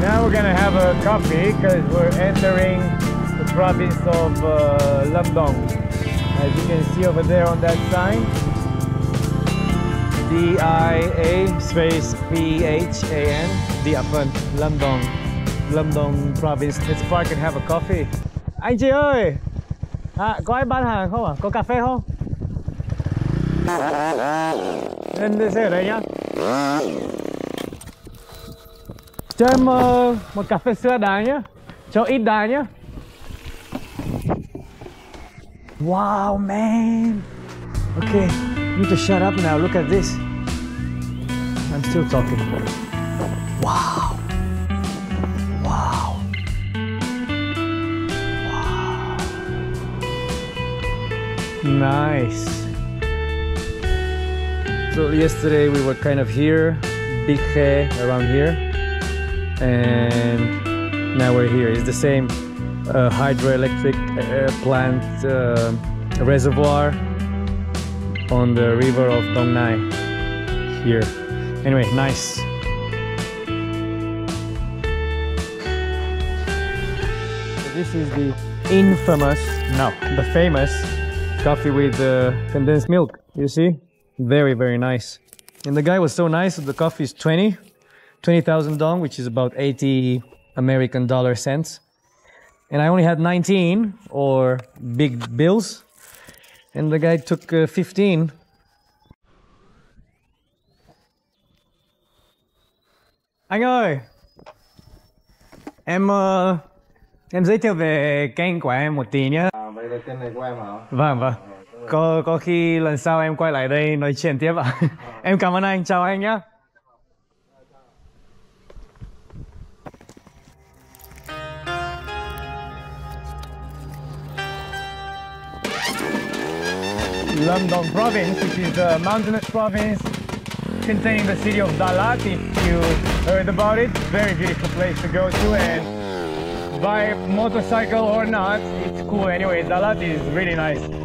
Now we're gonna have a coffee because we're entering the province of uh, Lamdong. As you can see over there on that sign, D-I-A space P-H-A-N, Diapan, Lamdong, Lamdong province. Let's park and have a coffee. Anh chị ơi, à, có ai bán hàng không ạ? Có cà phê không? Lên xe ở đây nhá. Cho em uh, một cà phê sữa đá nhé Cho ít đá nhé Wow man. Okay, you need to shut up now, look at this. I'm still talking. Wow. Wow. Wow. Nice. So yesterday we were kind of here Big hair around here and now we're here. It's the same uh, hydroelectric uh, plant uh, reservoir on the river of Dong Nai here. Anyway, nice. This is the infamous, no, the famous coffee with uh, condensed milk. You see? Very, very nice. And the guy was so nice. The coffee is 20 20,000 dong, which is about 80 American dollar cents. And I only had 19 or big bills. And the guy took uh, 15. Anh ơi, em uh, em giới thiệu về kênh của em một tí nhé. À, vậy là kênh này của em hả? Vâng vâng. Có có khi lần sau em quay lại đây nói chuyện tiếp ạ. em cảm ơn anh, chào anh nhé. Lamdong province, which is a mountainous province containing the city of Dalat. If you heard about it, very beautiful place to go to and by motorcycle or not, it's cool anyway. Dalat is really nice.